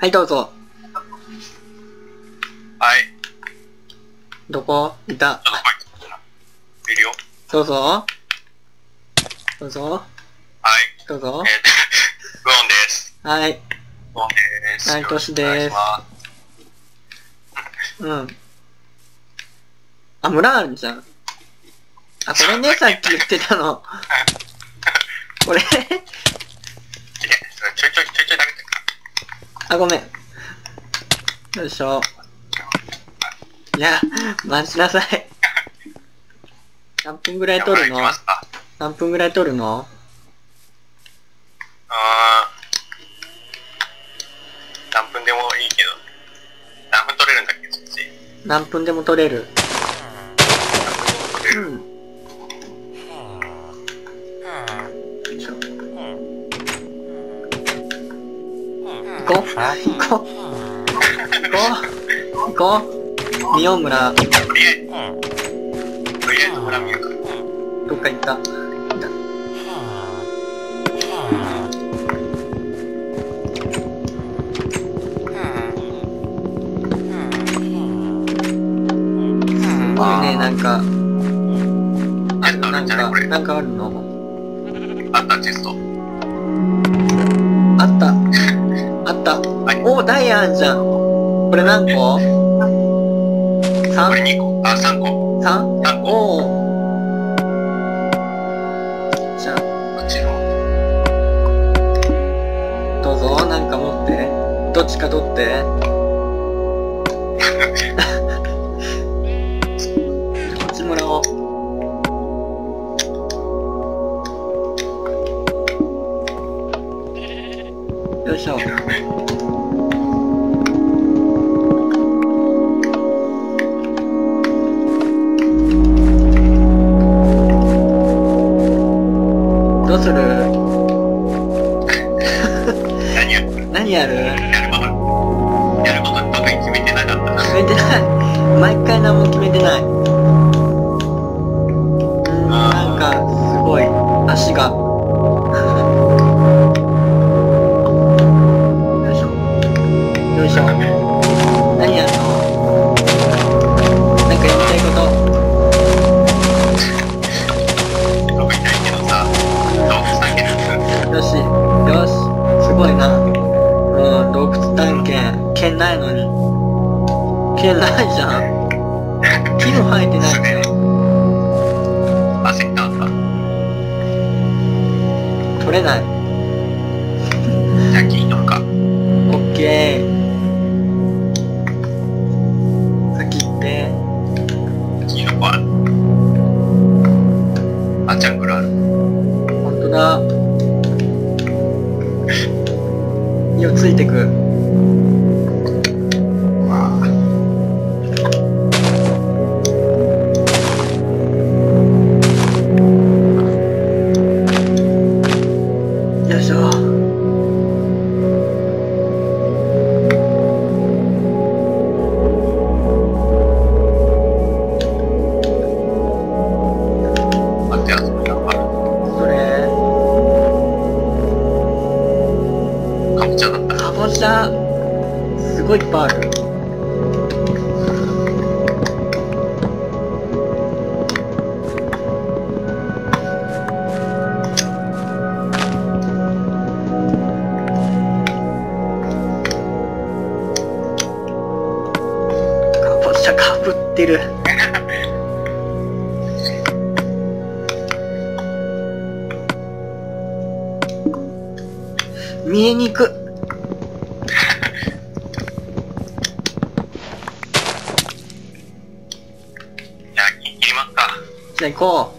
はい、どうぞ。はい。どこ？いた。い。いるよ。どうぞ。どうぞ。はい。どうぞえー、。グオンです。はい。グオンです。はいトシですうん。あ、村あるじゃん。あ、これね、さっき言ってたの。これ？ちょいちょい、ちょいちょいあ、ごめん。よいしょ。いや、待ちなさい。何分ぐらい撮るの？何分ぐらい撮るの？あー何分でもいいけど。何分取れるんだっけ、そっち？何分でも撮れる。何分でも取れる。うん。こう。行こう。行ここう。見よう村。とりあえず、村見るか。どっか行った。行った。すごいね、なんか、あったあなんか。なんかあるの？あった、チェスト。あった。あった。はい。おダイヤあんじゃん。これ何個？これ ?3?3? 2個。あ、3個。3個。おお。じゃあ、こっちの。どうぞ、なんか持って。どっちか取って。見えにく。じゃあ、切りますか。じゃあ行こう。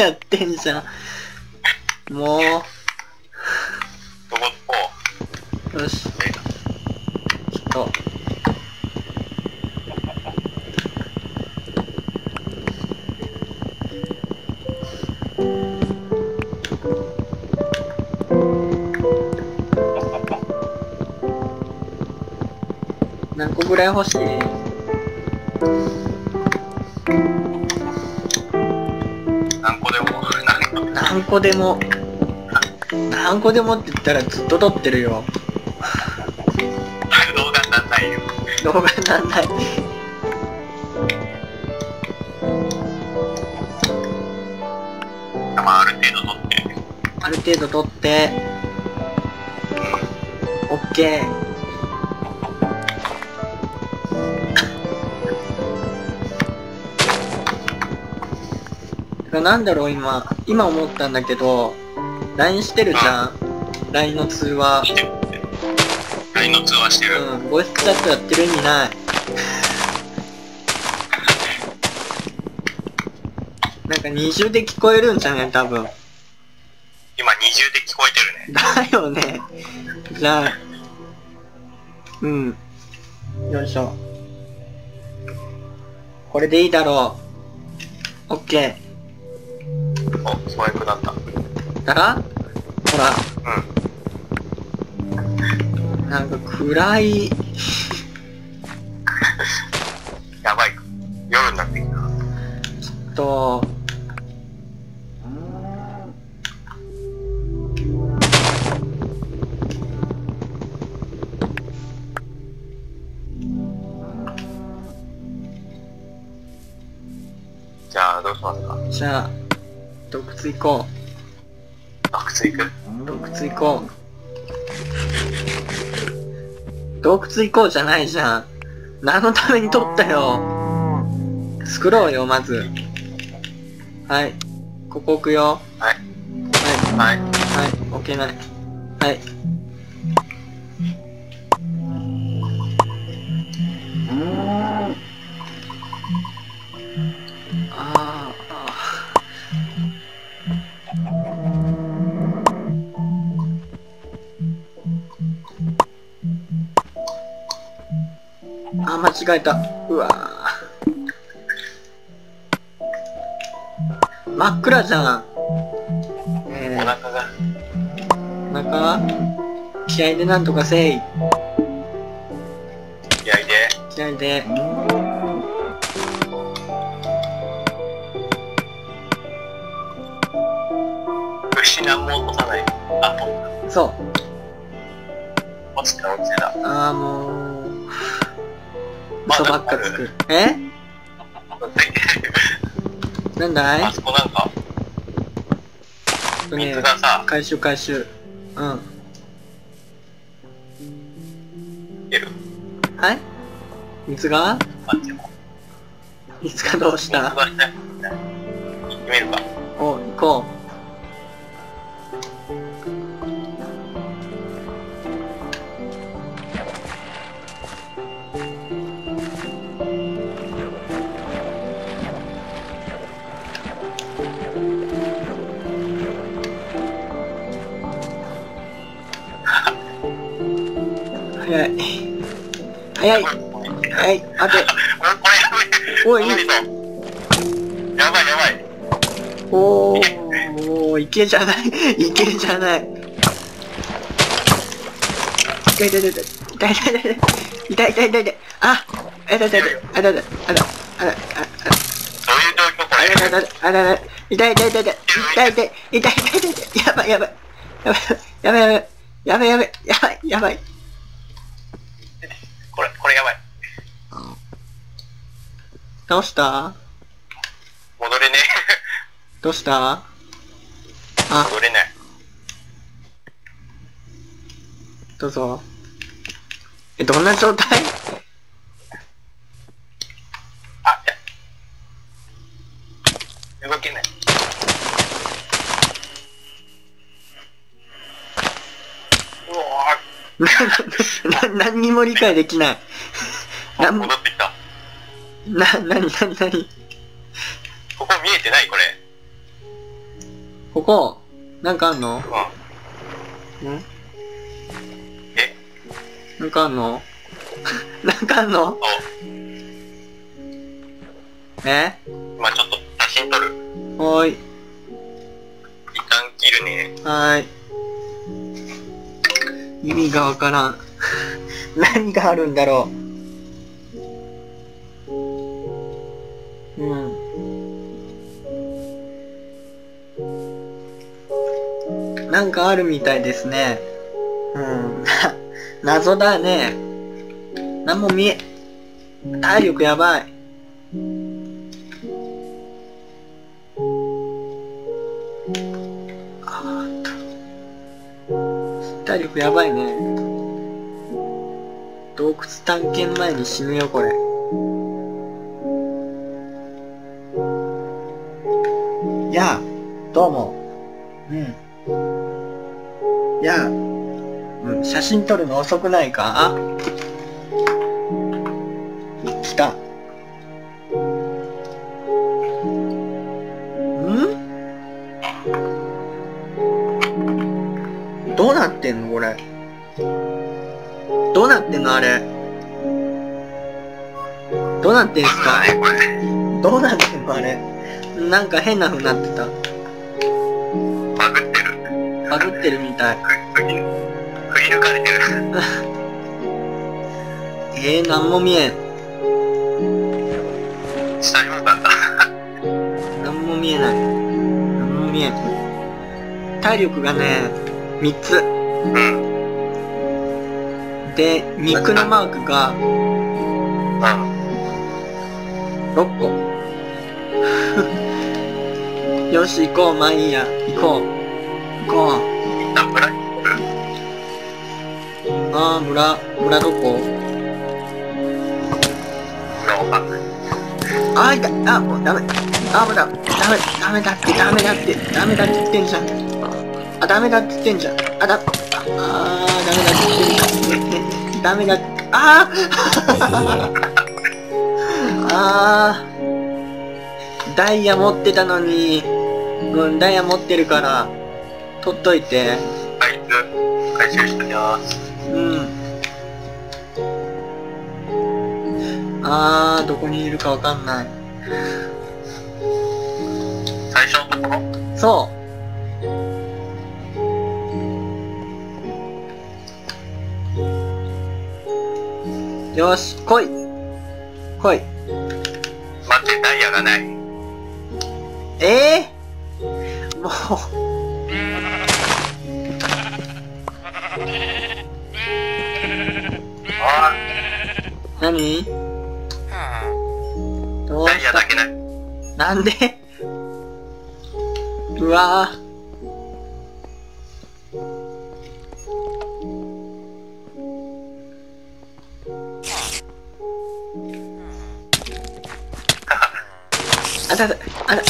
やってんじゃん。もう、どこ、こよし、ちょっと。何個ぐらい欲しい？何個でも。何個でもって言ったらずっと撮ってるよ。動画になんないよ。動画になんない。まあ、ある程度撮って。ある程度撮って、オッケー。てかなんだろう今、今思ったんだけど、LINE してるじゃん ?LINE の通話。してる。LINE の通話してる。うん、ボイスチャットやってる意味ない。なんか二重で聞こえるんじゃない多分。今二重で聞こえてるね。だよね。じゃあ、うん。よいしょ。これでいいだろう。オッケお、スワイプだった。ー。だらほら、うん。なんか暗い、やばい。夜になってきた。と、じゃあ、どうしますか？じゃあ、う。洞窟行こうじゃないじゃん。何のために撮ったよ。作ろうよ、まず。はい。ここ置くよ。はい。はい。はい。はい。置けない。はい。間違えた。うわー。真っ暗じゃん。えーお腹が。お腹気合でなんとかせい。気合いで。気合で。牛何も落とさない。あ、そう。ばっかつく。え？なんだい？あそこなんか、とね水、がさ、回収回収。うん。はい？水が？水がどうした？水が。行ってみるか。お、行こう。早い。これ、これ、早い。待て。おい無理そうやばいやばい。おー、池じゃない、池じゃない。痛い痛い痛い痛い痛い痛い痛い痛い痛い痛い痛いあ、あ痛い痛い痛いあ痛い痛いあ痛いあ痛い。痛い痛い痛いあ痛い痛い痛い痛い痛い痛い痛い痛い痛い痛いやばいやばいやばいやばいやばいやばいやばいやばいれ、やばい。どうした？戻れねどうした？え。あ、戻れない。どうぞ。え、どんな状態？あ。動けない。うわな、な、何にも理解できない。戻ってきた。な、なになになにここ見えてないこれ。ここ、なんかあんの？うん。ん？え？なんかあんの？なんかあんの？え？今ちょっと写真撮る。おーい。一旦切るね。はーい。意味がわからん。何があるんだろう？あるみたいですね。うん。謎だね。なんも見え。体力やばい。体力やばいね。洞窟探検前に死ぬよ、これ。やあ、どうも。うん。写真撮るの遅くないか？あ来た。ん？どうなってんのこれ？どうなってんのあれ？どうなってんすか、どうなってんのあれ？なんか変な風になってた。バグってる。バグってるみたい。えー、なんも見えん。下にもたんだ。なんも見えない。なんも見えん。体力がね、3つ。うん。で、肉のマークがうん。6個。よし、行こう。まあいいや。行こう。行こう。あー、村、村どこ？あー、いた。あ、もうダメ。あ、もうダメ。ダメ、ダメだって、ダメだって、ダメだって言ってんじゃん。あ、ダメだって言ってんじゃん。あ、だ、あー、ダメだって言ってんじゃん。ダメだって、あー あー、ダイヤ持ってたのに、うん、ダイヤ持ってるから、取っといて。あいつ、回収してみます。あー、どこにいるかわかんない。最初のとこ？ろそう。よし、来い。来い。待って、ダイヤがない。ええもう、あ何？ただけない。なんで？うわぁ。あだだ、あだ、あ、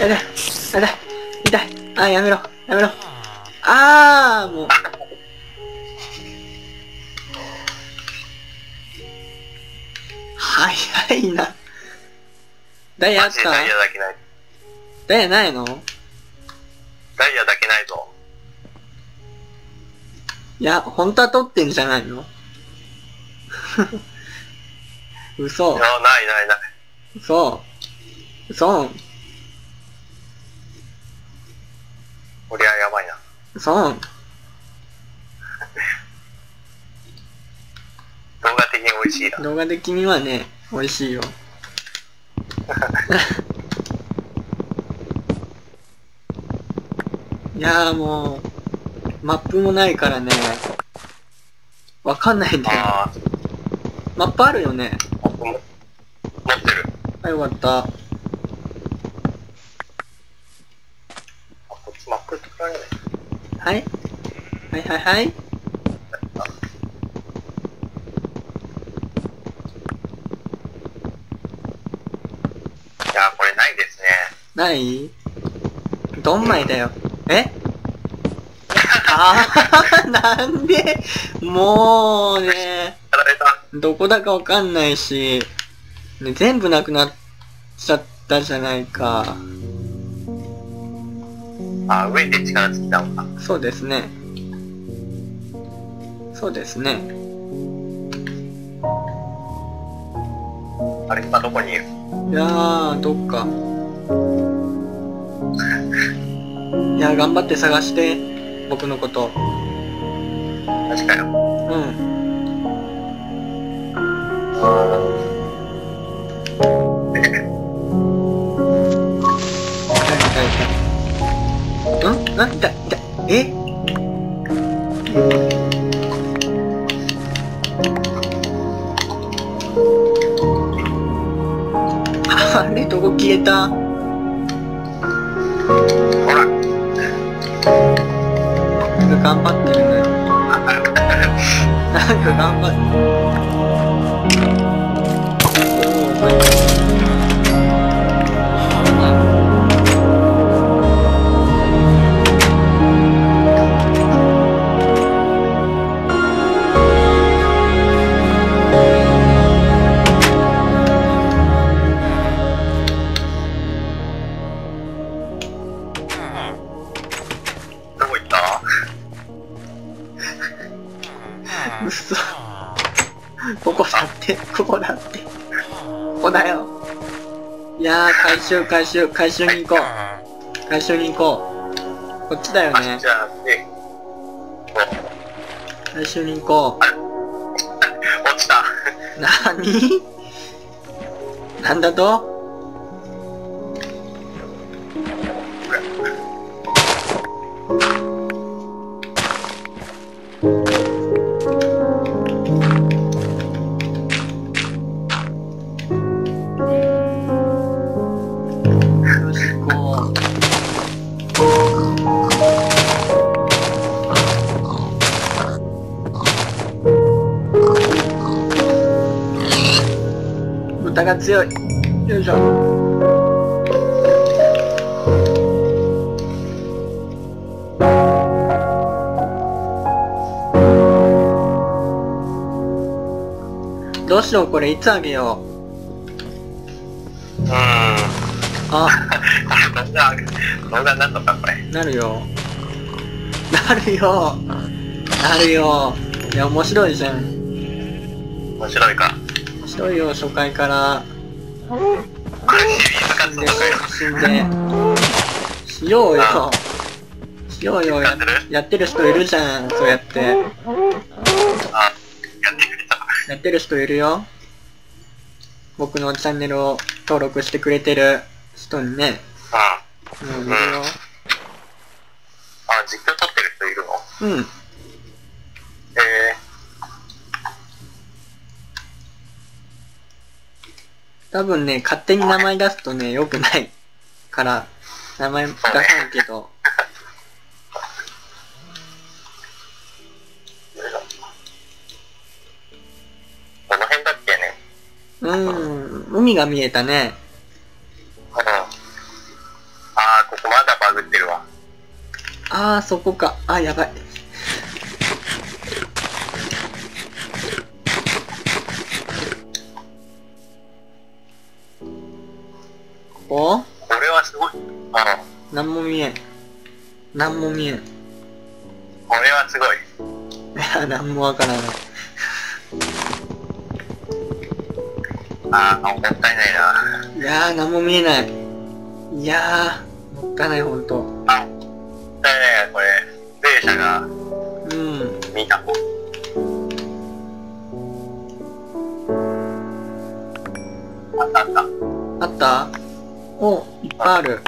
あだ、あだ、あだ、痛い。あ、やめろ、やめろ。あー、もう。ダイヤあったダイヤだけない。ダイヤないの？ダイヤだけないぞ。いや、本当は取ってんじゃないの？嘘いや、ないないない。嘘嘘こりゃやばいな。嘘動画的に美味しいな。動画的にはね、美味しいよ。いやーもう、マップもないからね、わかんないんだよ。あマップあるよね。あ、僕も持ってる。あ、よかった。あ、こっちマップ作られない。はいはいはいはいいや、これないですね。ない？どんまいだよ。え？あー、なんで？もうね。どこだかわかんないし、ね、全部なくなっちゃったじゃないか。あ、上で力尽きたのか。そうですね。そうですね。あれ今どこにいる？いやー、どっか。いや、頑張って探して、僕のこと。確かよ。うん。いたいたいた。ん？なん？だ、だ、え？あれ？どこ消えた？頑張ってるね。なんか頑張って。収、回収、回収に行こう。回収に行こう。こっちだよあ、ねじ。ゃあ、ね、回収に行こ落ちた。う。な になんだと？が強い。よいしょ。どうしようこれいつあげよううーん。あ動画、なんのか、これ。なるよなるよなるよいや面白いじゃん面白いか。面白いよ初回から。これシリーズ活動で。死んでしようよ。しようよ。ややってる人いるじゃんそうやって。あ、やってる人いるよ。僕のチャンネルを登録してくれてる人にね。うん。うんいるよ。あ、実況撮ってる人いるの？うんえ多分ね、勝手に名前出すとね、良くないから、名前出さないけど、ー、この辺だっけね。うーん、海が見えたね。うん。あー、ここまだバグってるわ。あー、そこか。あ、やばい。こここれはすごい。うん。なんも見えん。なんも見えん。いこれはすごい。や、なんもわからない。あー、もったいないな。いやー、なんも見えない。いやー、もったいない、ほんと。あ、もったいないな、これ。霊者がうん。見た。あったあった。あった？お、いっぱいある。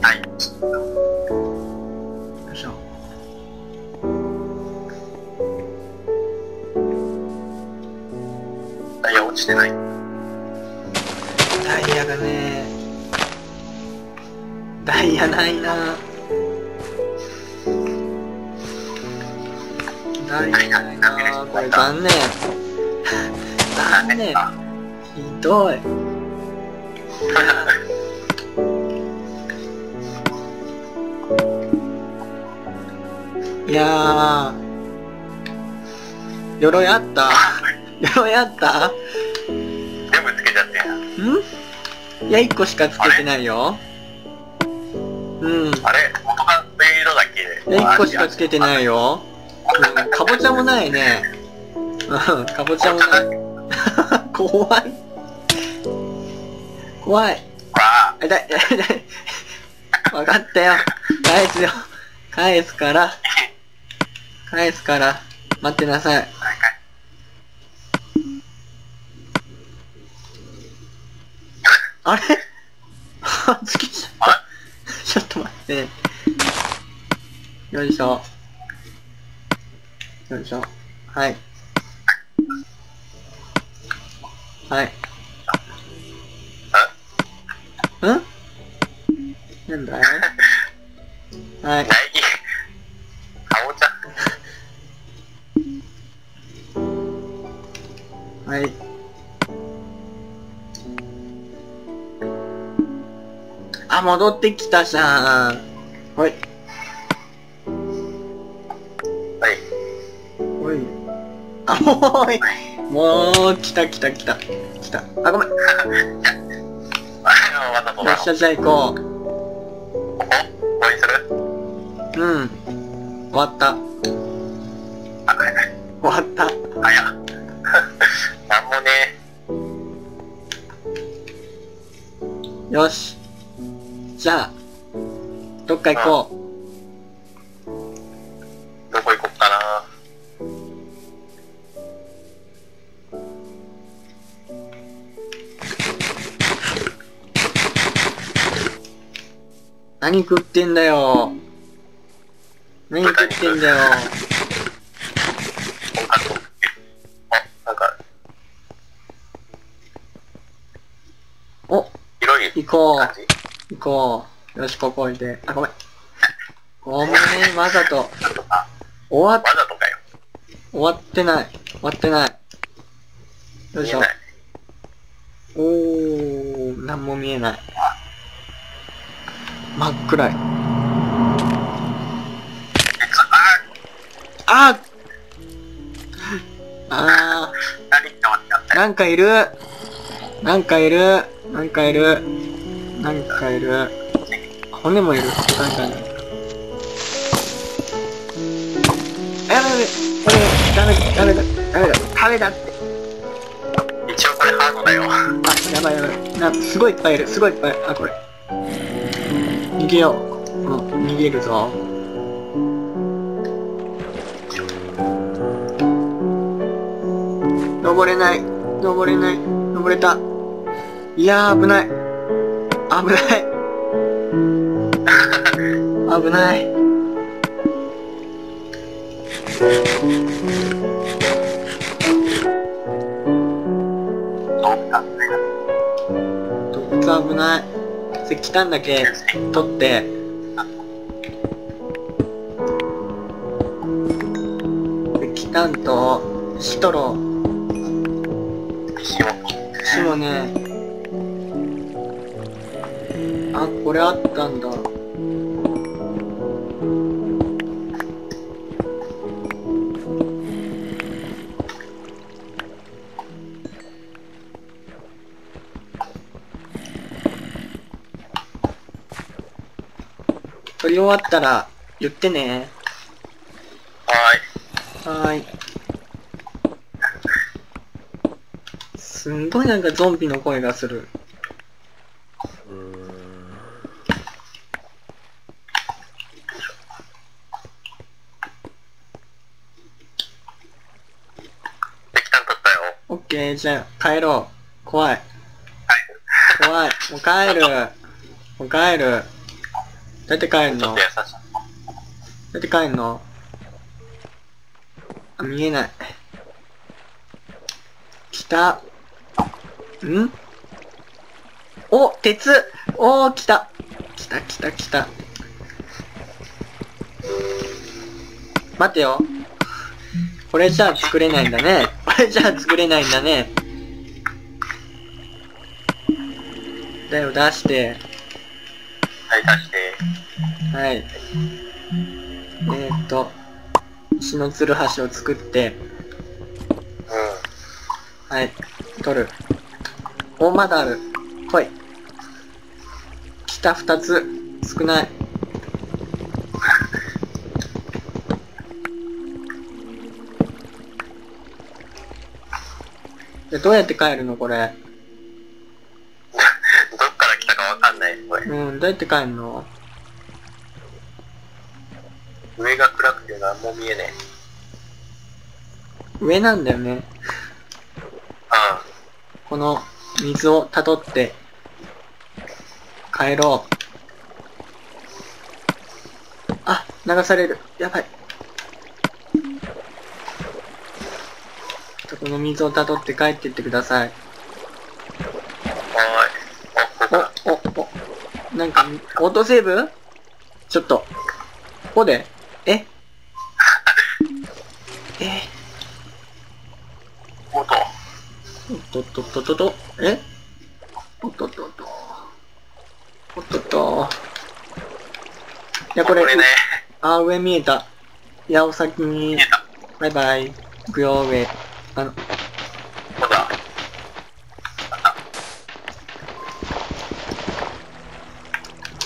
はい。よいしょ。ダイヤ落ちてない。鎧あった？鎧あった？全部つけちゃってんいや、1個しかつけてないよ。うん。あれ？元が色だっけ？え、1個しかつけてないよ。うん、かぼちゃもないね。うん、かぼちゃもない。怖い。怖い。あい、痛い、痛い。わかったよ。返すよ。返すから。返すから。待ってなさい。あれ？はつけちゃった。ちょっと待って。よいしょ。よいしょ。はい。はい。ん？なんだい？はい。はい。あ、戻ってきたじゃん。ほい。はいほい。あ、ほーい。もう、来た来た来た。来た。あ、ごめん。よっしゃ、じゃあ行こここここにする？う。うん。終わった。あはいはい終わった。あや なんもねよし。じゃあ、どっか行こどこ行こっかなう。何食ってんだよ。何食ってんだよ。お、広い行こう。行こう。よし、ここ置いて。あ、ごめん。ごめん、わざと。終わっ、わざとかよ終わってない。終わってない。よいしょおー、なんも見えない。真っ暗い。あああー、なんかいる。なんかいる。なんかいる。なんかいる。骨もいる。なんかいる。やべやべ、ダメだ、ダメだ、ダメだ、ダメだって。一応これハードだよあ、やばいやばい。な、すごいいっぱいいる。すごいいっぱい。あ、これ。逃げよう。うん、逃げるぞ。登れない。登れない。登れた。いやー、危ない。危ない。危ない。動物危ない。石炭だけ取って。石炭とシトロ、石もね。あ、これあったんだ。取り終わったら言ってね。はーいはーい。すんごいなんかゾンビの声がする。石炭取ったよ帰ろう。怖い。怖い。もう帰る。もう帰る。どうやって帰るの？どうやって帰るの？あ、見えない。来た。ん？お、鉄おー、来た。来た来た来た。待てよ。これじゃあ作れないんだね。これじゃあ作れないんだね。だよ、出して。はい出してはい。えー、っと、石のつるはしを作って、うはい、取る。お、まだある。来い。来た二つ。少ない。どうやって帰るのこれ？どっから来たかわかんない、これ。うん、どうやって帰るの？上が暗くて何も見えねえ。上なんだよね。うん。この水をたどって帰ろう。あ、流される。やばい。この水をたどって帰ってってください。はーい。お。お、お、なんか、オートセーブ？ちょっと。ここで？え？え？音。おっとっとっとっとっと、え？おっとっとっと。おっとっと。いや、これ、これね。あー、上見えた。いや、お先に。バイバイ。行くよ、上。あの。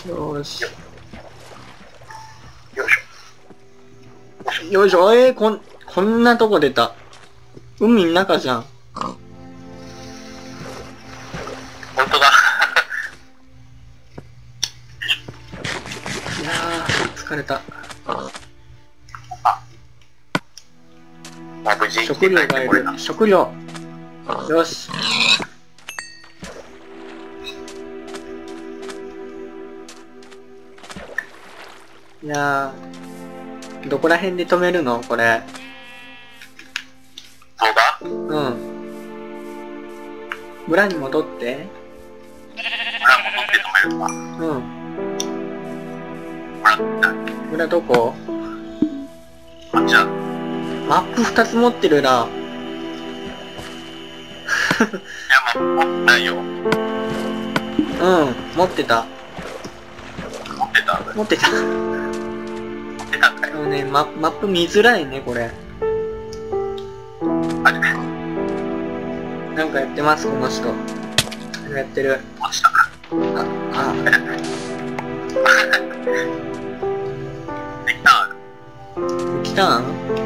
よーし。よいしょ。よいしょ、えー、こん、こんなとこ出た。海の中じゃん。本当だ。いやー、疲れた。食料がいる。食料。よし。いやー、どこら辺で止めるの？これ。そうだうん。村に戻って。裏戻って止めるか。うん。ほら、村どこ？あ。マップ2つ持ってるな。いや、もう、持ってないよ。うん、持ってた。持ってた。持ってた。持ってたんかよ。ね、ママップ見づらいね、これ。あれ、なんかやってます、この人。やってる。あ、あ、できた。来たん？いやー、す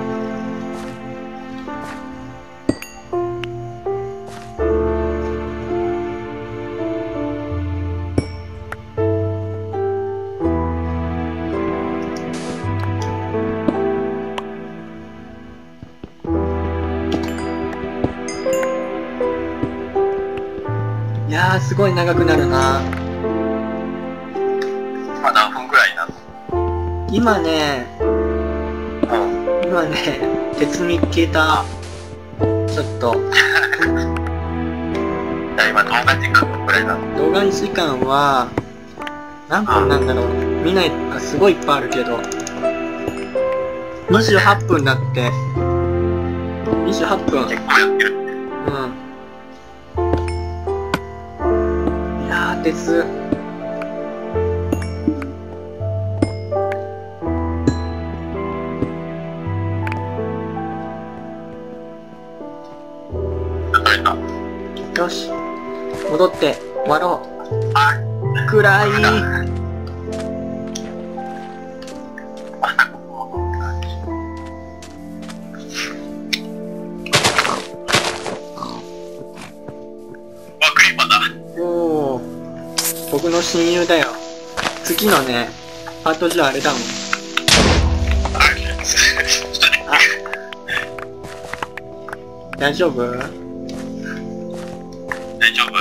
ごい長くなるな。今何分くらいなの？今ね、うん。今ね、鉄に消えた。ちょっと。じゃあ今動画時間どんくらいなの動画時間は、何分なんだろう。見ない、あ、すごいいっぱいあるけど。28分だって。28分。結構やってる。いやー、鉄。よし。戻って、終わろ、う。暗い。親友だよ。次のね、パートじゃあれだもん。あ、大丈夫？大丈夫。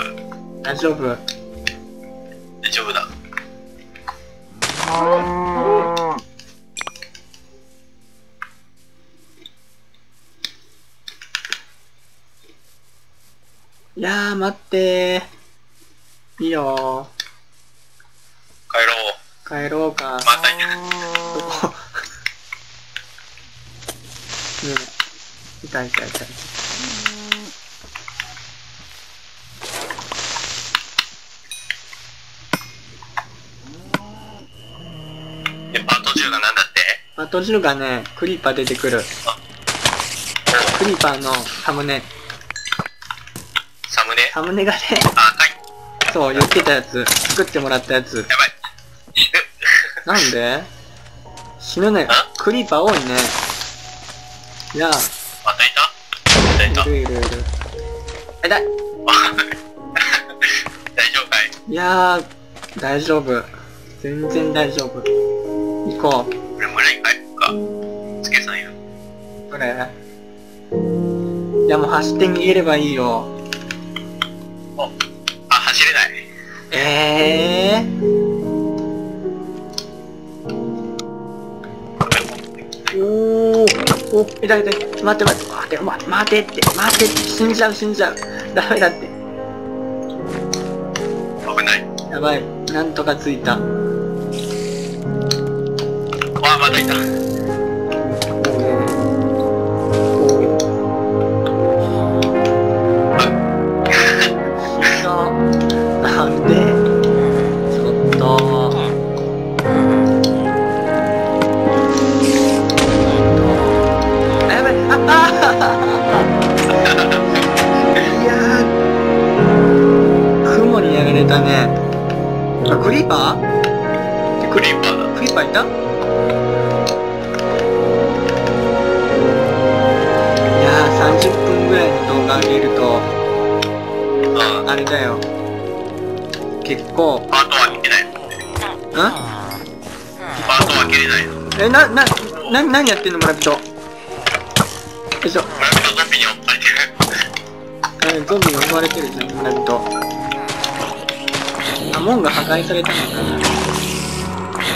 大丈夫？大丈夫だ。いやー、待ってー。いいよ帰ろう。ー。帰ろうか。またいる。どこねえ。痛い痛い痛い。で、パート10がなんだってパート10がね、クリーパー出てくる。クリーパーのサムネ。サムネ？サムネがね。そう、言ってたやつ。作ってもらったやつ。やばい。死ぬ。なんで？死ぬね。クリーパー多いね。いやまたいた？またいたいるいるいる。痛い 大丈夫かい？いやー、大丈夫。全然大丈夫。行こう。いやもう走って逃げればいいよ。あ、走れない。えー。おー。お、痛い痛い。待って待って。待って、待って、待てって。待ってって。死んじゃう死んじゃう。ダメだって。危ない。やばい。なんとかついた。あ、まだいた。な何やってんの村人よいしょ村人ゾンビに追っかれてる。えゾンビに襲われてるじゃん村人あ門が破壊されたのかな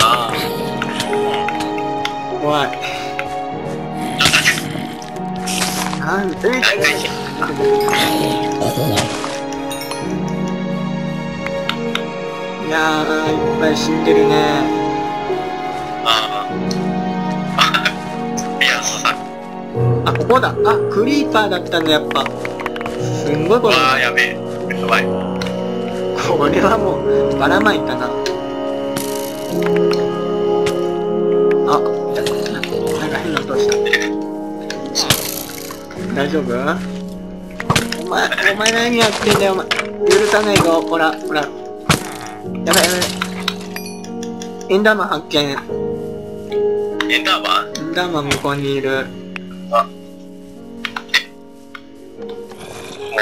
ああ。怖い。なんでいやーいっぱい死んでるねああ。5だ。あクリーパーだったんだやっぱ。すんごいこれ。あやべえ。やばい。これはもうばらまいたな。あなんか変な音した。大丈夫？お前お前何やってんだよお前。許さないぞほらほら。やばいやばい。エンダーマン発見。エンダーマン？エンダーマン向こうにいる。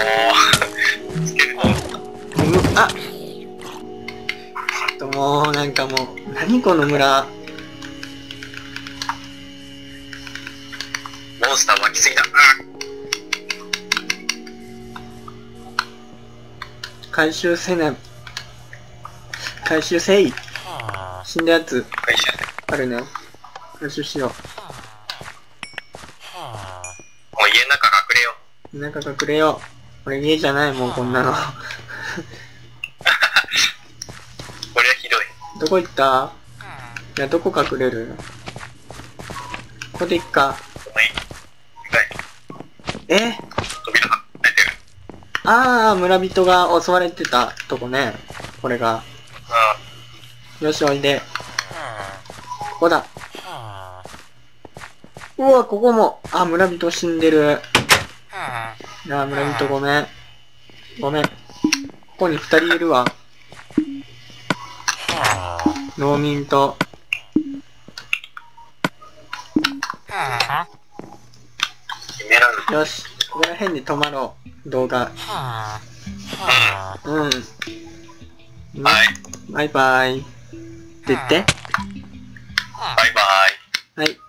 う、つける。うん、あちょっともう、なんかもう、何この村。モンスター巻きすぎた。回収せな、回収せい。死んだやつ。あるね。回収しよもう家の中隠れよう。う。なんか隠れよう。俺家じゃないもん、こんなの。これはひどい。どこ行った？いや、どこ隠れる？ここで行っか。え？あー、村人が襲われてたとこね。これが。よし、おいで。ここだ。うわ、ここも。あ、村人死んでる。いや、村人ごめん。ごめん。ここに二人いるわ。農民と。よし。ここら辺に止まろう。動画。うん。はい。バイバイ。って言って。バイバイ。はい。